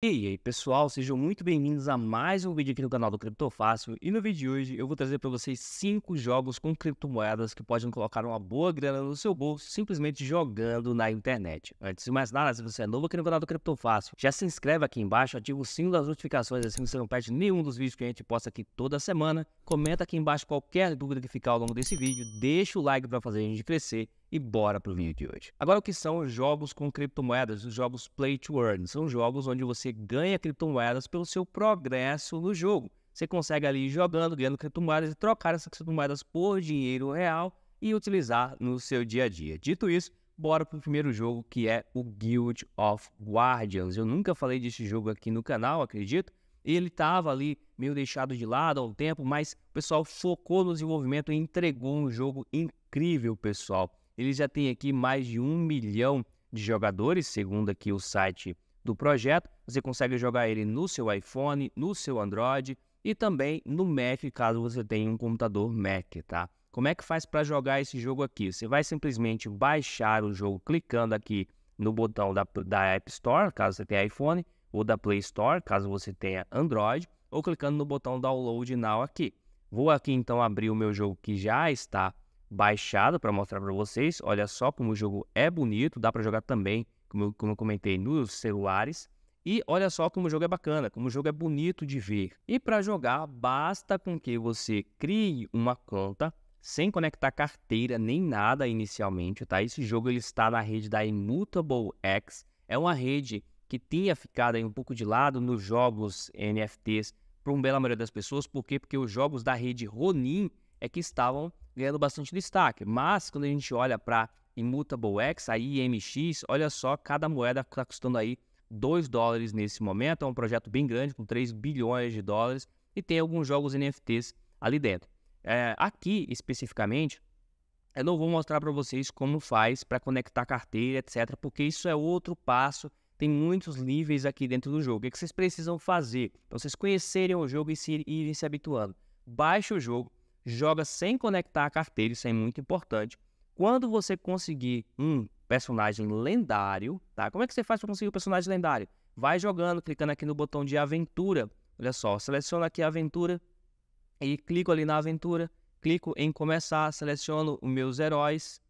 E aí, pessoal, sejam muito bem-vindos a mais um vídeo aqui no canal do Criptofácil. E no vídeo de hoje eu vou trazer para vocês cinco jogos com criptomoedas que podem colocar uma boa grana no seu bolso simplesmente jogando na internet. Antes de mais nada, se você é novo aqui no canal do Criptofácil, já se inscreve aqui embaixo, ativa o sino das notificações, assim você não perde nenhum dos vídeos que a gente posta aqui toda semana. Comenta aqui embaixo qualquer dúvida que ficar ao longo desse vídeo, deixa o like para fazer a gente crescer e bora pro vídeo de hoje. Agora o que são os jogos com criptomoedas, os jogos Play to Earn? São jogos onde você ganha criptomoedas pelo seu progresso no jogo. Você consegue ali jogando, ganhando criptomoedas e trocar essas criptomoedas por dinheiro real e utilizar no seu dia a dia. Dito isso, bora pro primeiro jogo que é o Guild of Guardians. Eu nunca falei desse jogo aqui no canal, acredito. Ele estava ali meio deixado de lado há um tempo, mas o pessoal focou no desenvolvimento e entregou um jogo incrível, pessoal. Ele já tem aqui mais de um milhão de jogadores, segundo aqui o site do projeto. Você consegue jogar ele no seu iPhone, no seu Android e também no Mac, caso você tenha um computador Mac, tá? Como é que faz para jogar esse jogo aqui? Você vai simplesmente baixar o jogo clicando aqui no botão da, da App Store, caso você tenha iPhone, ou da Play Store, caso você tenha Android, ou clicando no botão Download Now aqui. Vou aqui então abrir o meu jogo que já está baixado para mostrar para vocês. Olha só como o jogo é bonito, dá para jogar também, como como eu comentei, nos celulares. E olha só como o jogo é bacana, como o jogo é bonito de ver. E para jogar, basta com que você crie uma conta sem conectar carteira nem nada inicialmente, tá? Esse jogo ele está na rede da Immutable X. É uma rede que tinha ficado aí um pouco de lado nos jogos NFTs para uma bela maioria das pessoas. Por quê? Porque os jogos da rede Ronin é que estavam ganhando bastante destaque. Mas quando a gente olha para Immutable X, a IMX, olha só, cada moeda está custando aí 2 dólares nesse momento. É um projeto bem grande, com 3 bilhões de dólares, e tem alguns jogos NFTs ali dentro. É, aqui, especificamente, eu não vou mostrar para vocês como faz para conectar carteira, etc., porque isso é outro passo. Tem muitos níveis aqui dentro do jogo. O que vocês precisam fazer para vocês conhecerem o jogo e se, irem se habituando? Baixe o jogo, joga sem conectar a carteira, isso é muito importante. Quando você conseguir um personagem lendário, tá? Como é que você faz para conseguir o um personagem lendário? Vai jogando, clicando aqui no botão de aventura. Olha só, seleciona aqui a aventura e clico ali na aventura, clico em começar, seleciono os meus heróis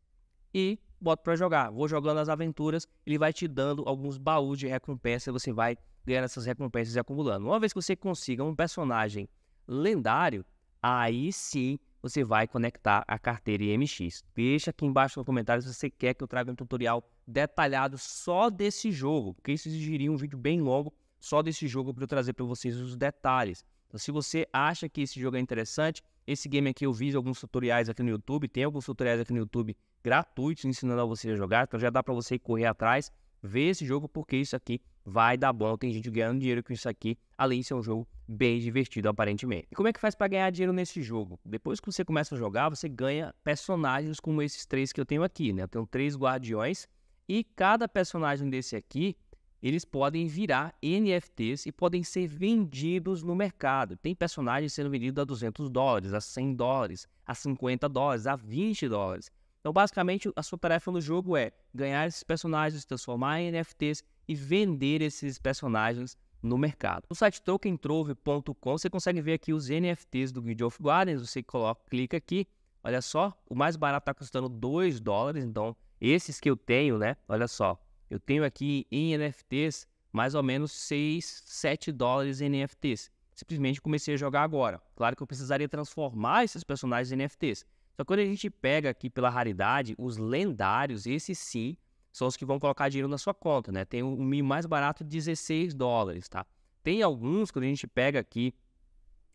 e boto para jogar. Vou jogando as aventuras, ele vai te dando alguns baús de recompensa, você vai ganhando essas recompensas e acumulando. Uma vez que você consiga um personagem lendário, aí sim você vai conectar a carteira IMX. Deixa aqui embaixo no comentário se você quer que eu traga um tutorial detalhado só desse jogo, porque isso exigiria um vídeo bem longo só desse jogo para eu trazer para vocês os detalhes. Então, se você acha que esse jogo é interessante, esse game aqui eu vi alguns tutoriais aqui no YouTube, tem alguns tutoriais aqui no YouTube gratuitos ensinando a você a jogar, então já dá para você correr atrás, ver esse jogo, porque isso aqui vai dar bom. Tem gente ganhando dinheiro com isso aqui, além de ser um jogo bem divertido aparentemente. E como é que faz para ganhar dinheiro nesse jogo? Depois que você começa a jogar, você ganha personagens como esses três que eu tenho aqui, né? Eu tenho três guardiões e cada personagem desse aqui, eles podem virar NFTs e podem ser vendidos no mercado. Tem personagens sendo vendidos a 200 dólares, a 100 dólares, a 50 dólares, a 20 dólares. Então, basicamente, a sua tarefa no jogo é ganhar esses personagens, transformar em NFTs e vender esses personagens no mercado. No site tokentrove.com você consegue ver aqui os NFTs do Guild of Guardians, você coloca, clica aqui, olha só, o mais barato está custando 2 dólares, então esses que eu tenho, né, olha só, eu tenho aqui em NFTs mais ou menos 6, 7 dólares em NFTs. Simplesmente comecei a jogar agora. Claro que eu precisaria transformar esses personagens em NFTs. Só que quando a gente pega aqui pela raridade, os lendários, esses sim, são os que vão colocar dinheiro na sua conta, né? Tem um mínimo mais barato de 16 dólares, tá? Tem alguns, quando a gente pega aqui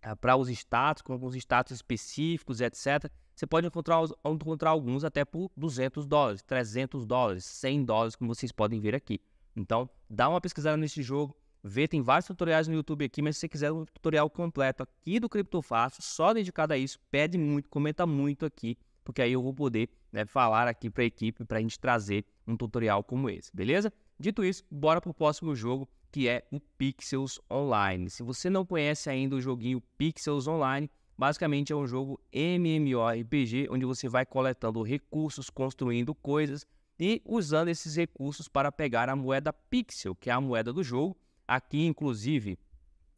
ah, para os status, com alguns status específicos, etc., você pode encontrar, encontrar alguns até por 200 dólares, 300 dólares, 100 dólares, como vocês podem ver aqui. Então, dá uma pesquisada nesse jogo, vê, tem vários tutoriais no YouTube aqui, mas se você quiser um tutorial completo aqui do Criptofácil, só dedicado a isso, pede muito, comenta muito aqui, porque aí eu vou poder né, falar aqui para a equipe para a gente trazer um tutorial como esse, beleza? Dito isso, bora para o próximo jogo, que é o Pixels Online. Se você não conhece ainda o joguinho Pixels Online, basicamente é um jogo MMORPG, onde você vai coletando recursos, construindo coisas e usando esses recursos para pegar a moeda Pixel, que é a moeda do jogo. aqui, inclusive,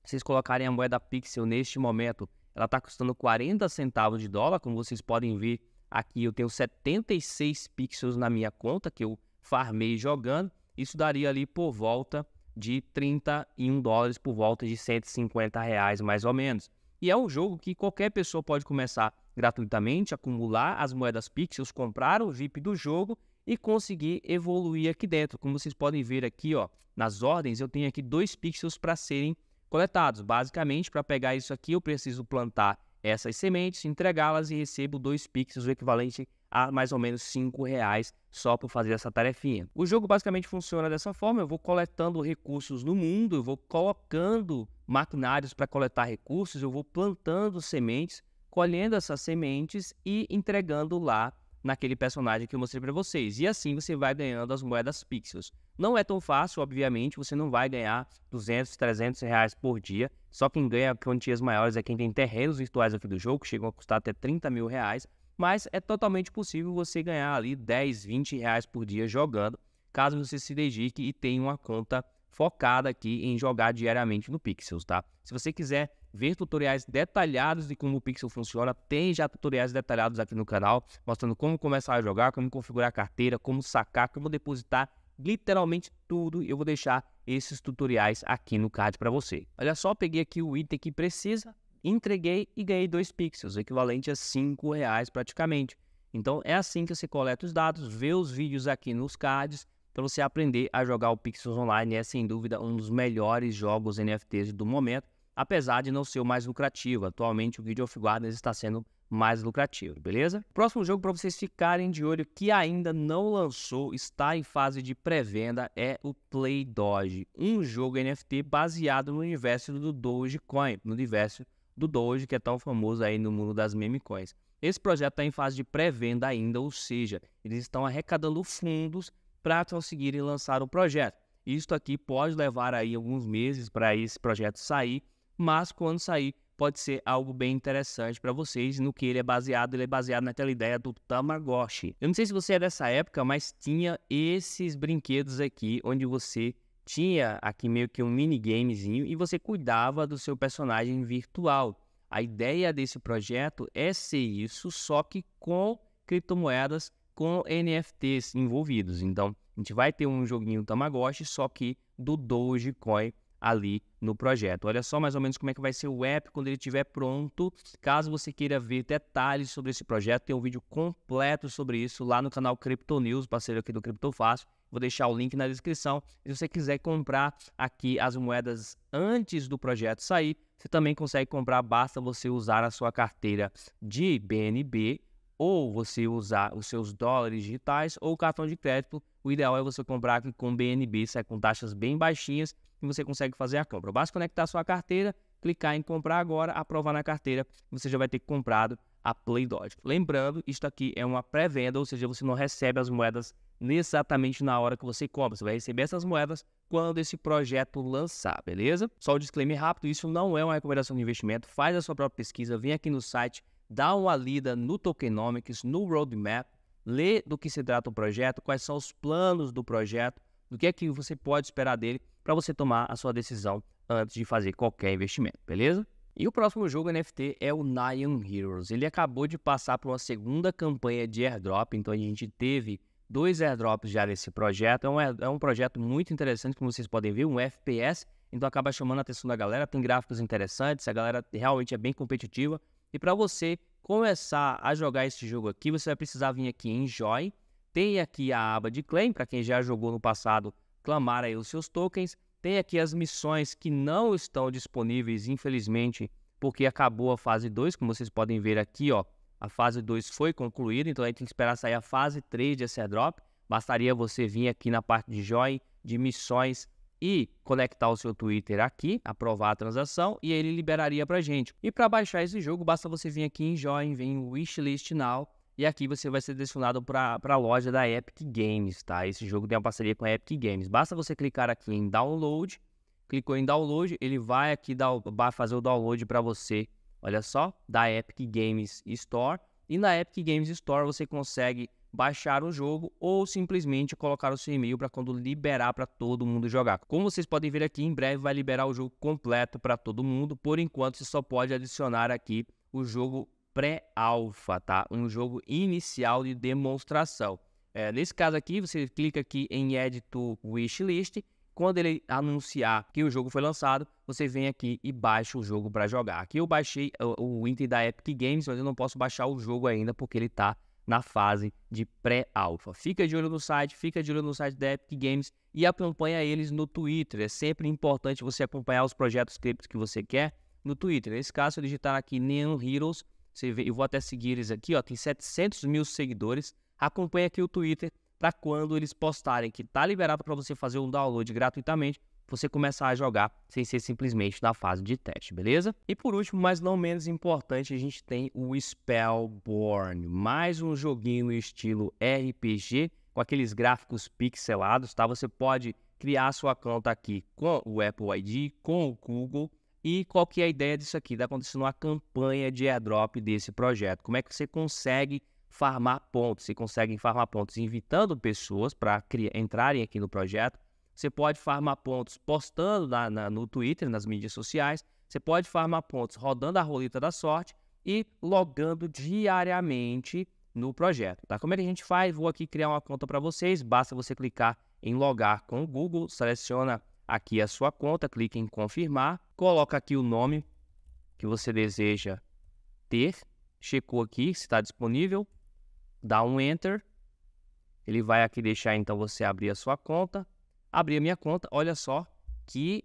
vocês colocarem a moeda Pixel neste momento, ela está custando 40 centavos de dólar, como vocês podem ver aqui, eu tenho 76 pixels na minha conta, que eu farmei jogando, isso daria ali por volta de 31 dólares, por volta de 150 reais mais ou menos. E é um jogo que qualquer pessoa pode começar gratuitamente, acumular as moedas Pixels, comprar o VIP do jogo e conseguir evoluir aqui dentro. Como vocês podem ver aqui, ó, nas ordens, eu tenho aqui dois Pixels para serem coletados. Basicamente, para pegar isso aqui, eu preciso plantar essas sementes, entregá-las e recebo dois Pixels, o equivalente a mais ou menos 5 reais só por fazer essa tarefinha. O jogo basicamente funciona dessa forma, eu vou coletando recursos no mundo, eu vou colocando maquinários para coletar recursos, eu vou plantando sementes, colhendo essas sementes e entregando lá naquele personagem que eu mostrei para vocês. E assim você vai ganhando as moedas pixels. Não é tão fácil, obviamente, você não vai ganhar 200, 300 reais por dia. Só quem ganha quantias maiores é quem tem terrenos virtuais aqui do jogo, que chegam a custar até 30 mil reais. Mas é totalmente possível você ganhar ali 10, 20 reais por dia jogando, caso você se dedique e tenha uma conta focada aqui em jogar diariamente no Pixels, tá? Se você quiser ver tutoriais detalhados de como o Pixel funciona, tem já tutoriais detalhados aqui no canal, mostrando como começar a jogar, como configurar a carteira, como sacar, como depositar, literalmente tudo. Eu vou deixar esses tutoriais aqui no card para você. Olha só, peguei aqui o item que precisa, entreguei e ganhei dois pixels, equivalente a cinco reais praticamente. Então é assim que você coleta os dados, vê os vídeos aqui nos cards para você aprender a jogar o Pixels Online. É sem dúvida um dos melhores jogos NFTs do momento, apesar de não ser o mais lucrativo. Atualmente o Video of Gardens está sendo mais lucrativo, beleza? Próximo jogo para vocês ficarem de olho que ainda não lançou, está em fase de pré-venda, é o Play Doge, um jogo NFT baseado no universo do Dogecoin, no universo do Doge que é tão famoso aí no mundo das meme coins. Esse projeto está em fase de pré-venda ainda, ou seja, eles estão arrecadando fundos para conseguirem lançar o projeto. Isto aqui pode levar aí alguns meses para esse projeto sair, mas quando sair pode ser algo bem interessante para vocês. No que ele é baseado, ele é baseado naquela ideia do Tamagotchi. Eu não sei se você é dessa época, mas tinha esses brinquedos aqui onde você tinha aqui meio que um minigamezinho e você cuidava do seu personagem virtual. A ideia desse projeto é ser isso, só que com criptomoedas com NFTs envolvidos. Então, a gente vai ter um joguinho Tamagotchi, só que do Dogecoin ali no projeto. Olha só mais ou menos como é que vai ser o app quando ele estiver pronto. Caso você queira ver detalhes sobre esse projeto, tem um vídeo completo sobre isso lá no canal Crypto News, parceiro aqui do Cripto Fácil. Vou deixar o link na descrição. Se você quiser comprar aqui as moedas antes do projeto sair, você também consegue comprar, basta você usar a sua carteira de BNB ou você usar os seus dólares digitais ou cartão de crédito. O ideal é você comprar com BNB, sai com taxas bem baixinhas e você consegue fazer a compra. Basta conectar a sua carteira, clicar em comprar agora, aprovar na carteira, você já vai ter comprado a Play Doge. Lembrando, isto aqui é uma pré-venda, ou seja, você não recebe as moedas exatamente na hora que você compra. Você vai receber essas moedas quando esse projeto lançar, beleza? Só um disclaimer rápido, isso não é uma recomendação de investimento. Faz a sua própria pesquisa, vem aqui no site dá uma lida no Tokenomics, no Roadmap, lê do que se trata o projeto, quais são os planos do projeto, do que é que você pode esperar dele para você tomar a sua decisão antes de fazer qualquer investimento, beleza? E o próximo jogo NFT é o Nyan Heroes. Ele acabou de passar por uma segunda campanha de airdrop, então a gente teve dois airdrops já nesse projeto. É um, é um projeto muito interessante, como vocês podem ver, um FPS, então acaba chamando a atenção da galera. Tem gráficos interessantes, a galera realmente é bem competitiva. E para você começar a jogar esse jogo aqui, você vai precisar vir aqui em Join. Tem aqui a aba de claim, para quem já jogou no passado, clamar aí os seus tokens. Tem aqui as missões que não estão disponíveis, infelizmente, porque acabou a fase 2, como vocês podem ver aqui, ó. A fase 2 foi concluída, então aí tem que esperar sair a fase 3 desse airdrop. Bastaria você vir aqui na parte de Join, de missões e conectar o seu Twitter aqui, aprovar a transação e ele liberaria para gente. E para baixar esse jogo, basta você vir aqui em Join, vem em Wishlist Now e aqui você vai ser direcionado para a loja da Epic Games, tá? Esse jogo tem uma parceria com a Epic Games. Basta você clicar aqui em Download, clicou em Download, ele vai aqui dar, vai fazer o download para você, olha só, da Epic Games Store. E na Epic Games Store você consegue baixar o jogo ou simplesmente colocar o seu e-mail para quando liberar para todo mundo jogar. Como vocês podem ver aqui, em breve vai liberar o jogo completo para todo mundo. Por enquanto, você só pode adicionar aqui o jogo pré-alfa, tá? Um jogo inicial de demonstração. É, nesse caso aqui, você clica aqui em Add to Wishlist. Quando ele anunciar que o jogo foi lançado, você vem aqui e baixa o jogo para jogar. Aqui eu baixei o, o Inter da Epic Games, mas eu não posso baixar o jogo ainda porque ele está na fase de pré-alfa. Fica de olho no site, fica de olho no site da Epic Games e acompanha eles no Twitter. É sempre importante você acompanhar os projetos criptos que você quer no Twitter. Nesse caso, eu digitar aqui Neon Heroes, você vê, eu vou até seguir eles aqui, ó, tem 700 mil seguidores. Acompanha aqui o Twitter para quando eles postarem que tá liberado para você fazer um download gratuitamente, você começar a jogar sem ser simplesmente na fase de teste, beleza? E por último, mas não menos importante, a gente tem o Spellborn, mais um joguinho no estilo RPG, com aqueles gráficos pixelados, tá? Você pode criar sua conta aqui com o Apple ID, com o Google. E qual que é a ideia disso aqui? Está acontecendo uma campanha de airdrop desse projeto. Como é que você consegue farmar pontos? Você consegue farmar pontos invitando pessoas para entrarem aqui no projeto você pode farmar pontos postando na, na, no Twitter, nas mídias sociais. Você pode farmar pontos rodando a roleta da sorte e logando diariamente no projeto. Tá? Como é que a gente faz? Vou aqui criar uma conta para vocês. Basta você clicar em logar com o Google, seleciona aqui a sua conta, clique em confirmar, coloca aqui o nome que você deseja ter, checou aqui se está disponível, dá um enter, ele vai aqui deixar então você abrir a sua conta, abri a minha conta, olha só que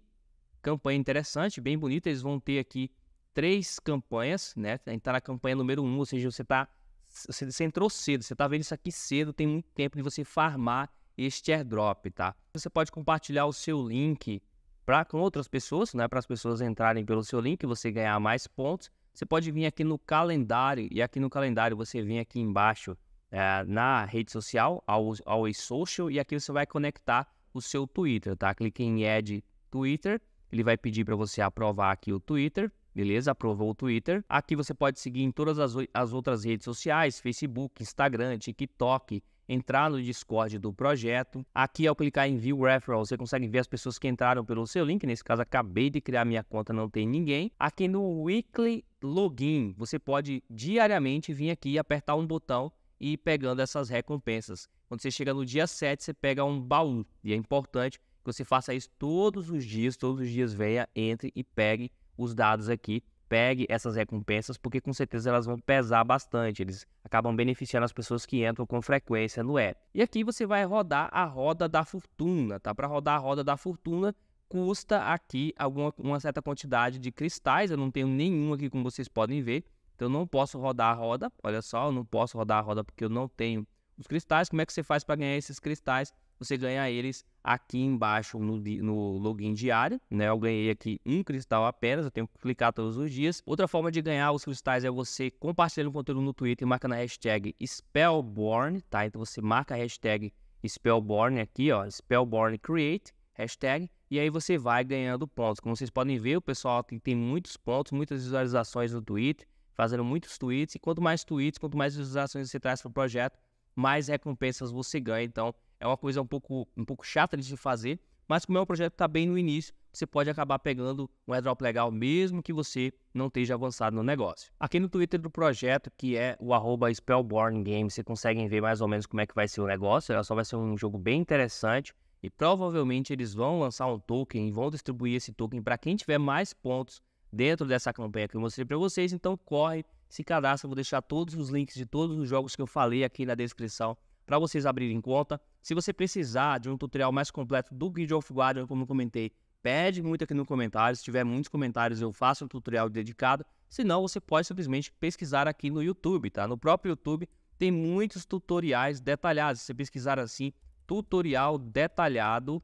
campanha interessante, bem bonita. Eles vão ter aqui três campanhas, né? A gente está na campanha número um, ou seja, você tá. Você, você entrou cedo, você está vendo isso aqui cedo, tem muito tempo de você farmar este airdrop, tá? Você pode compartilhar o seu link para com outras pessoas, né? Para as pessoas entrarem pelo seu link, você ganhar mais pontos. Você pode vir aqui no calendário e aqui no calendário você vem aqui embaixo é, na rede social, ao, ao social, e aqui você vai conectar o seu Twitter, tá? Clique em Add Twitter, ele vai pedir para você aprovar aqui o Twitter, beleza? Aprovou o Twitter. Aqui você pode seguir em todas as, as outras redes sociais, Facebook, Instagram, TikTok, entrar no Discord do projeto. Aqui, ao clicar em View Referral, você consegue ver as pessoas que entraram pelo seu link. Nesse caso, acabei de criar minha conta, não tem ninguém. Aqui no Weekly Login, você pode diariamente vir aqui e apertar um botão e ir pegando essas recompensas. Quando você chega no dia 7, você pega um baú. E é importante que você faça isso todos os dias, todos os dias venha, entre e pegue os dados aqui, pegue essas recompensas, porque com certeza elas vão pesar bastante. Eles acabam beneficiando as pessoas que entram com frequência no app. E aqui você vai rodar a roda da fortuna, tá? Para rodar a roda da fortuna, custa aqui alguma uma certa quantidade de cristais. Eu não tenho nenhum aqui, como vocês podem ver. Então eu não posso rodar a roda, olha só, eu não posso rodar a roda porque eu não tenho os cristais. Como é que você faz para ganhar esses cristais? Você ganha eles aqui embaixo no, no, login diário, né? Eu ganhei aqui um cristal apenas, eu tenho que clicar todos os dias. Outra forma de ganhar os cristais é você compartilhar o conteúdo no Twitter e marca na hashtag Spellborn, tá? Então você marca a hashtag Spellborn aqui, ó, Spellborn Create, hashtag, e aí você vai ganhando pontos. Como vocês podem ver, o pessoal tem muitos pontos, muitas visualizações no Twitter fazendo muitos tweets. E quanto mais tweets, quanto mais visualizações você traz para o projeto, mais recompensas você ganha. Então, é uma coisa um pouco, um pouco chata de se fazer, mas como é um projeto que está bem no início, você pode acabar pegando um airdrop legal mesmo que você não esteja avançado no negócio. Aqui no Twitter do projeto, que é o arroba Spellborn Games, você consegue ver mais ou menos como é que vai ser o negócio. Ela só vai ser um jogo bem interessante e provavelmente eles vão lançar um token e vão distribuir esse token para quem tiver mais pontos dentro dessa campanha que eu mostrei para vocês. Então corre, se cadastra, vou deixar todos os links de todos os jogos que eu falei aqui na descrição para vocês abrirem conta. Se você precisar de um tutorial mais completo do Guild of Guardian, como eu comentei, pede muito aqui no comentário. Se tiver muitos comentários, eu faço um tutorial dedicado. Se não, você pode simplesmente pesquisar aqui no YouTube, tá? No próprio YouTube tem muitos tutoriais detalhados. Se você pesquisar assim, tutorial detalhado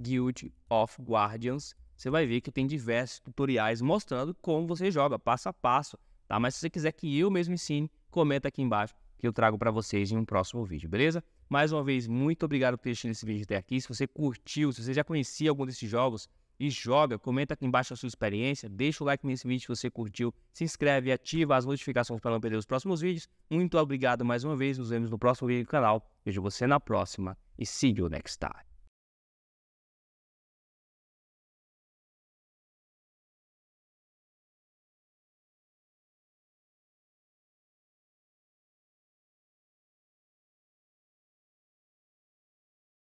Guild of Guardians, você vai ver que tem diversos tutoriais mostrando como você joga, passo a passo, tá? Mas se você quiser que eu mesmo ensine, comenta aqui embaixo que eu trago para vocês em um próximo vídeo, beleza? Mais uma vez, muito obrigado por ter assistido esse vídeo até aqui. Se você curtiu, se você já conhecia algum desses jogos, e joga. Comenta aqui embaixo a sua experiência, deixa o like nesse vídeo se você curtiu, se inscreve e ativa as notificações para não perder os próximos vídeos. Muito obrigado mais uma vez, nos vemos no próximo vídeo do canal. Vejo você na próxima e see you next time.